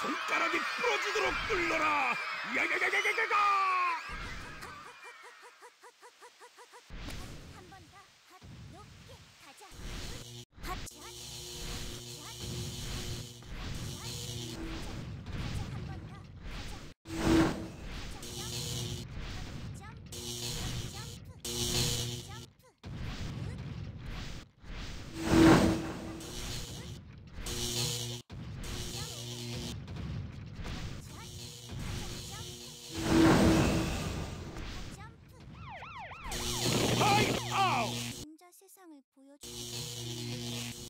손가락이 부러지도록 야야야야야야야 세상을 보여주는